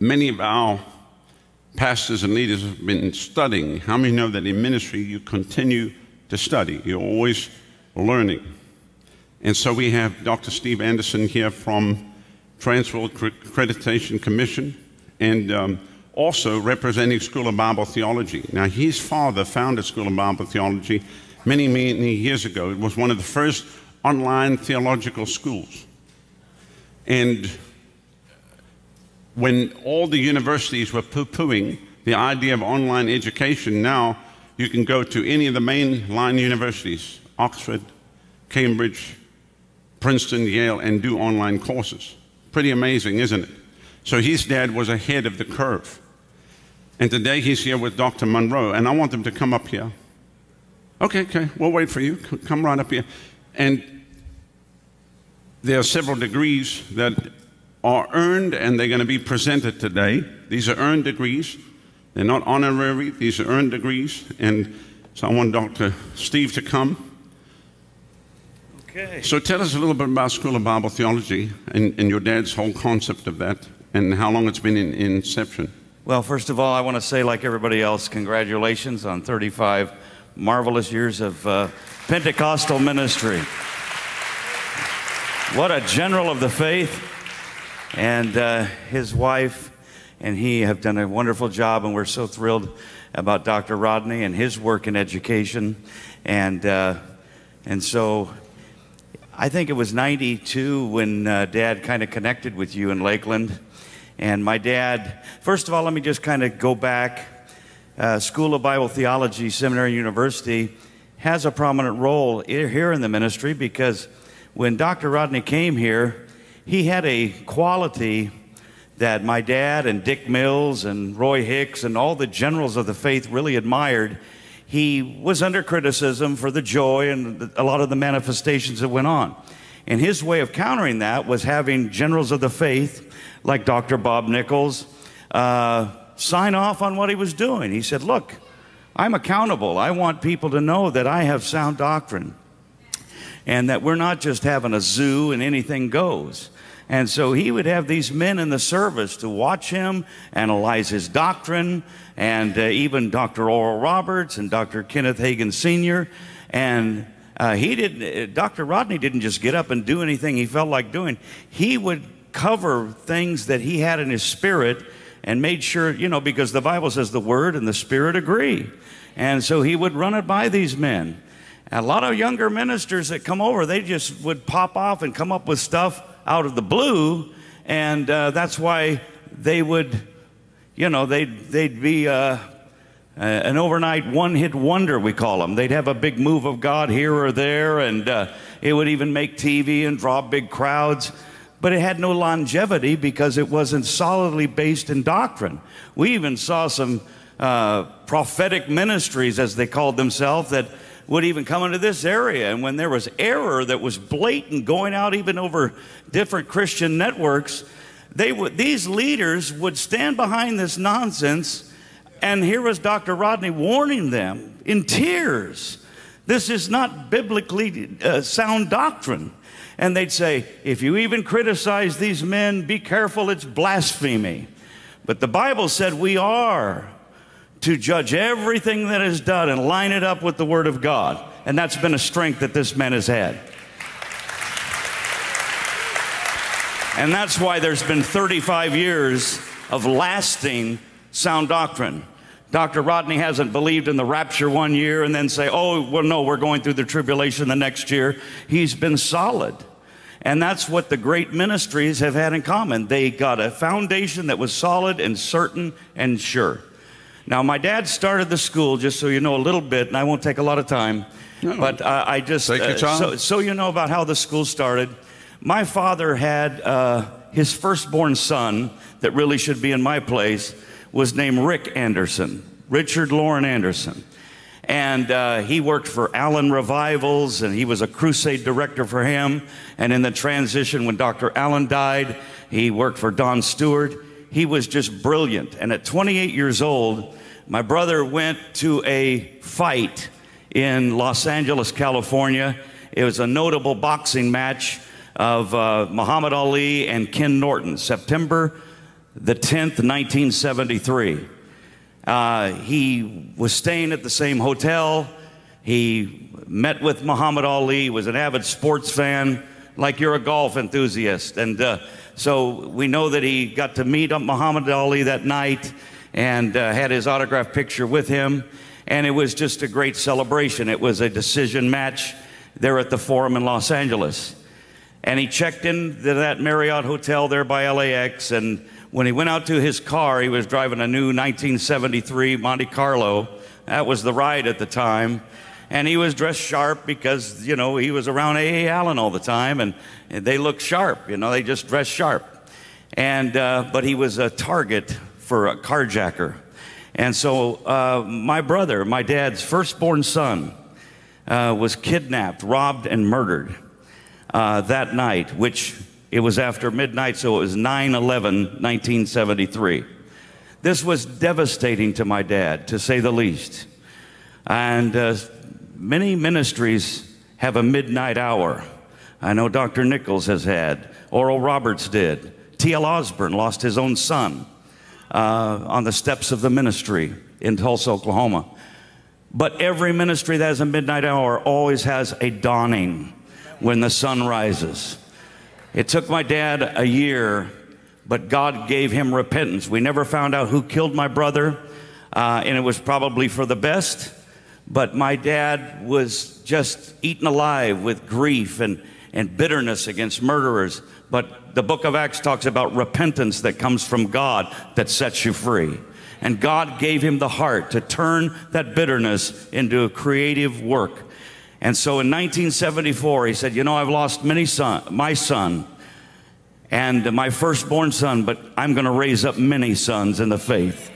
many of our pastors and leaders have been studying. How many know that in ministry you continue to study? You're always learning. And so we have Dr. Steve Anderson here from Transworld Accreditation Commission and um, also representing School of Bible Theology. Now, his father founded School of Bible Theology many, many years ago. It was one of the first online theological schools. And when all the universities were poo pooing the idea of online education, now you can go to any of the mainline universities, Oxford, Cambridge, Princeton, Yale, and do online courses. Pretty amazing, isn't it? So his dad was ahead of the curve. And today he's here with Dr. Monroe, and I want them to come up here. Okay, okay, we'll wait for you. Come right up here. And there are several degrees that are earned and they're going to be presented today. These are earned degrees. They're not honorary, these are earned degrees. And so I want Dr. Steve to come. Okay. So tell us a little bit about School of Bible Theology and, and your dad's whole concept of that and how long it's been in, in inception. Well, first of all, I want to say, like everybody else, congratulations on 35 marvelous years of uh, Pentecostal ministry. What a general of the faith and uh, his wife and he have done a wonderful job, and we're so thrilled about Dr. Rodney and his work in education. And, uh, and so I think it was 92 when uh, Dad kind of connected with you in Lakeland. And my dad, first of all, let me just kind of go back. Uh, School of Bible Theology, Seminary University, has a prominent role here in the ministry because when Dr. Rodney came here, he had a quality that my dad and Dick Mills and Roy Hicks and all the generals of the faith really admired. He was under criticism for the joy and a lot of the manifestations that went on. And his way of countering that was having generals of the faith like Dr. Bob Nichols uh, sign off on what he was doing. He said, Look, I'm accountable. I want people to know that I have sound doctrine and that we're not just having a zoo and anything goes. And so he would have these men in the service to watch him, analyze his doctrine, and uh, even Dr. Oral Roberts and Dr. Kenneth Hagin Sr. And uh, he didn't, uh, Dr. Rodney didn't just get up and do anything he felt like doing. He would cover things that he had in his spirit and made sure, you know, because the Bible says the word and the spirit agree. And so he would run it by these men. And a lot of younger ministers that come over, they just would pop off and come up with stuff out of the blue, and uh, that's why they would, you know, they'd, they'd be uh, an overnight one hit wonder, we call them. They'd have a big move of God here or there, and uh, it would even make TV and draw big crowds. But it had no longevity because it wasn't solidly based in doctrine. We even saw some uh, prophetic ministries, as they called themselves, that would even come into this area. And when there was error that was blatant going out even over different Christian networks, they would, these leaders would stand behind this nonsense. And here was Dr. Rodney warning them in tears. This is not biblically uh, sound doctrine. And they'd say, if you even criticize these men, be careful, it's blasphemy. But the Bible said we are to judge everything that is done and line it up with the Word of God. And that's been a strength that this man has had. And that's why there's been 35 years of lasting sound doctrine. Dr. Rodney hasn't believed in the rapture one year and then say, oh, well, no, we're going through the tribulation the next year. He's been solid. And that's what the great ministries have had in common. They got a foundation that was solid and certain and sure. Now, my dad started the school, just so you know a little bit, and I won't take a lot of time, no, but uh, I just, take your time. so, so you know about how the school started. My father had uh, his firstborn son that really should be in my place was named Rick Anderson, Richard Lauren Anderson. And uh, he worked for Allen Revivals, and he was a crusade director for him. And in the transition, when Dr. Allen died, he worked for Don Stewart. He was just brilliant. And at 28 years old, my brother went to a fight in Los Angeles, California. It was a notable boxing match of uh, Muhammad Ali and Ken Norton, September the 10th, 1973. Uh, he was staying at the same hotel. He met with Muhammad Ali, was an avid sports fan, like you're a golf enthusiast. And uh, so we know that he got to meet up Muhammad Ali that night and uh, had his autograph picture with him. And it was just a great celebration. It was a decision match there at the Forum in Los Angeles. And he checked into that Marriott hotel there by LAX. And when he went out to his car, he was driving a new 1973 Monte Carlo. That was the ride at the time. And he was dressed sharp because, you know, he was around A.A. Allen all the time and they looked sharp, you know, they just dressed sharp. And, uh, but he was a target for a carjacker. And so uh, my brother, my dad's firstborn son, uh, was kidnapped, robbed, and murdered uh, that night, which it was after midnight, so it was 9 11, 1973. This was devastating to my dad, to say the least. And uh, many ministries have a midnight hour. I know Dr. Nichols has had, Oral Roberts did. T.L. Osborn lost his own son uh, on the steps of the ministry in Tulsa, Oklahoma. But every ministry that has a midnight hour always has a dawning when the sun rises. It took my dad a year, but God gave him repentance. We never found out who killed my brother, uh, and it was probably for the best. But my dad was just eaten alive with grief and, and bitterness against murderers. But the book of Acts talks about repentance that comes from God that sets you free. And God gave him the heart to turn that bitterness into a creative work. And so in 1974, he said, You know, I've lost many son, my son and my firstborn son, but I'm going to raise up many sons in the faith.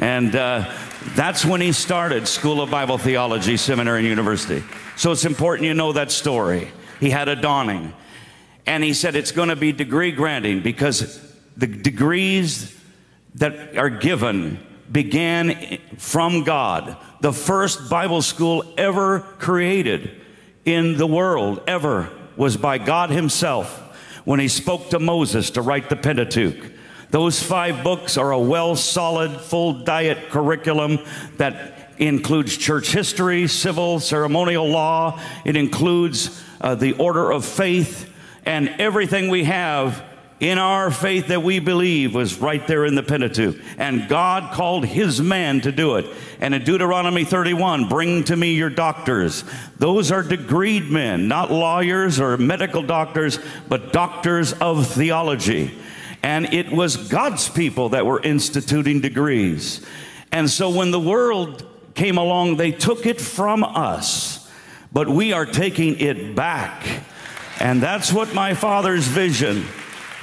And uh, that's when he started School of Bible Theology, Seminary and University. So it's important you know that story. He had a dawning. And he said it's going to be degree granting because the degrees that are given began from God. The first Bible school ever created in the world, ever, was by God Himself when He spoke to Moses to write the Pentateuch. Those five books are a well, solid, full diet curriculum that includes church history, civil, ceremonial law. It includes uh, the order of faith and everything we have in our faith that we believe was right there in the Pentateuch. And God called his man to do it. And in Deuteronomy 31, bring to me your doctors. Those are degreed men, not lawyers or medical doctors, but doctors of theology. And it was God's people that were instituting degrees. And so when the world came along, they took it from us, but we are taking it back. And that's what my father's vision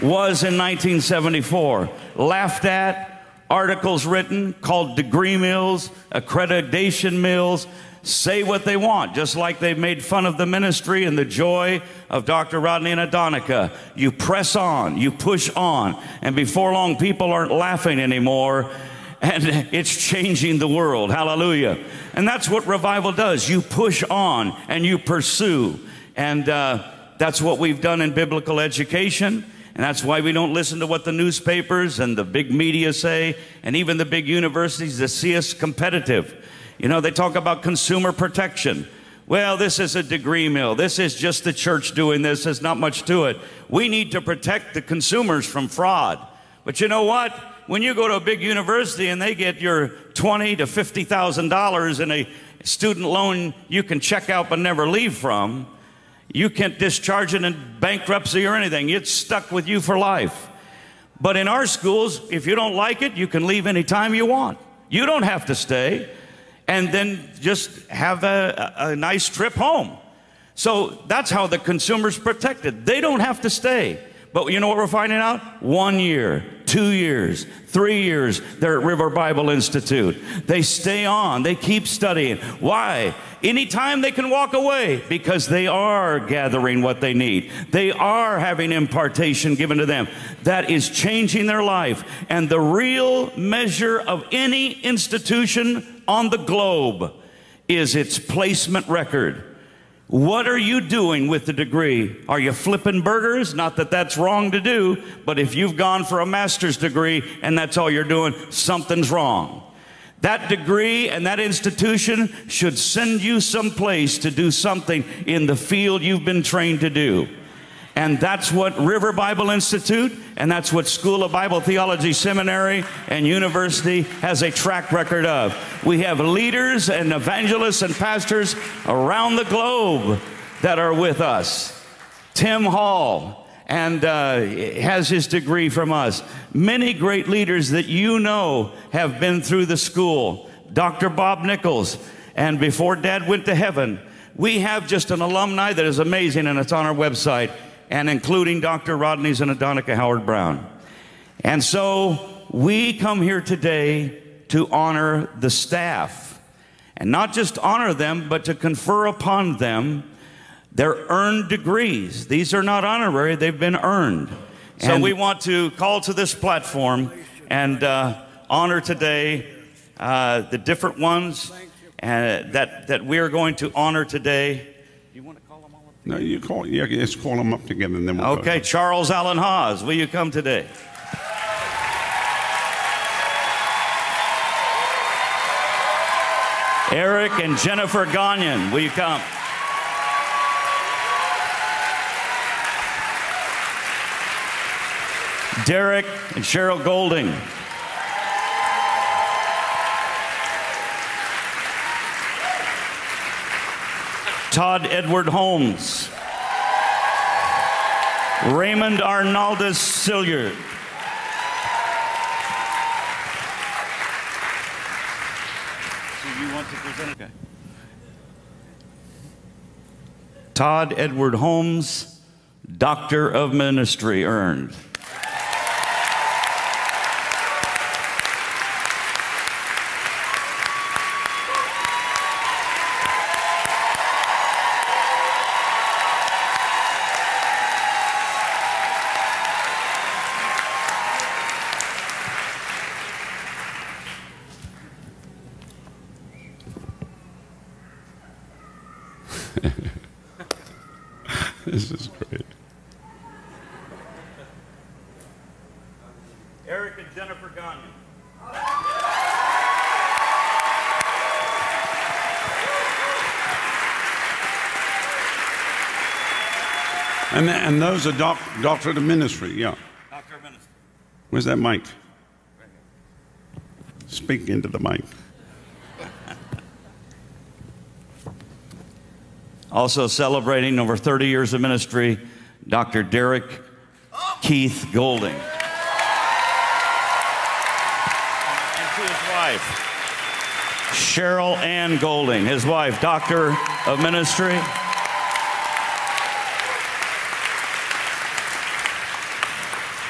was in 1974. Laughed at, articles written called degree mills, accreditation mills, say what they want, just like they've made fun of the ministry and the joy of Dr. Rodney and Adonica. You press on, you push on, and before long, people aren't laughing anymore. And it's changing the world. Hallelujah. And that's what revival does. You push on and you pursue. And uh, that's what we've done in biblical education. And that's why we don't listen to what the newspapers and the big media say, and even the big universities that see us competitive. You know, they talk about consumer protection. Well, this is a degree mill. This is just the church doing this. There's not much to it. We need to protect the consumers from fraud. But you know what? When you go to a big university and they get your twenty to fifty thousand dollars in a student loan you can check out but never leave from, you can't discharge it in bankruptcy or anything. It's stuck with you for life. But in our schools, if you don't like it, you can leave anytime you want. You don't have to stay and then just have a, a nice trip home. So that's how the consumer's protected. They don't have to stay. But you know what we're finding out? One year, two years, three years, they're at River Bible Institute. They stay on, they keep studying. Why? Anytime they can walk away because they are gathering what they need. They are having impartation given to them. That is changing their life. And the real measure of any institution on the globe is its placement record. What are you doing with the degree? Are you flipping burgers? Not that that's wrong to do, but if you've gone for a master's degree and that's all you're doing, something's wrong. That degree and that institution should send you someplace to do something in the field you've been trained to do. And that's what River Bible Institute and that's what School of Bible Theology Seminary and University has a track record of. We have leaders and evangelists and pastors around the globe that are with us. Tim Hall and uh, has his degree from us. Many great leaders that you know have been through the school. Dr. Bob Nichols, and before Dad went to heaven, we have just an alumni that is amazing, and it's on our website and including Dr. Rodney's and Adonica Howard Browne. And so we come here today to honor the staff and not just honor them, but to confer upon them their earned degrees. These are not honorary, they've been earned. So and we want to call to this platform and uh, honor today uh, the different ones uh, that, that we are going to honor today. No, you call. Yeah, let's call them up together, and then we'll Okay, Charles Allen Hawes, will you come today? Eric and Jennifer Gonyon, will you come? Derek and Cheryl Golding. Todd Edward Holmes, Raymond Arnaldus Cilliers. So you want to present? Okay. Todd Edward Holmes, Doctor of Ministry earned. Eric and Jennifer Gonyon. And, and those are doc, doctorate of ministry, yeah. Doctor of ministry. Where's that mic? Speak into the mic. Also celebrating over 30 years of ministry, Dr. Derek Keith Golding. Wife, Cheryl Ann Golding, his wife, Doctor of Ministry.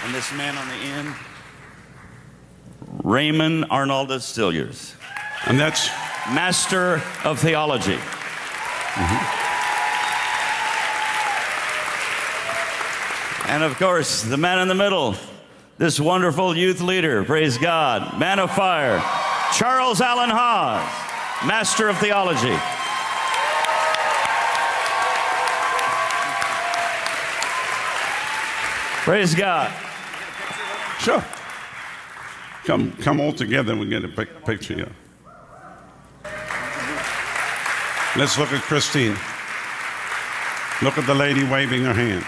And this man on the end, Raymond Arnaldus Cilliers. And that's Master of Theology. Mm-hmm. And of course, the man in the middle, this wonderful youth leader, praise God, man of fire, Charles Allen Hawes, Master of Theology. Praise God. Sure. Come, come all together and we get a picture here. Let's look at Christine. Look at the lady waving her hand.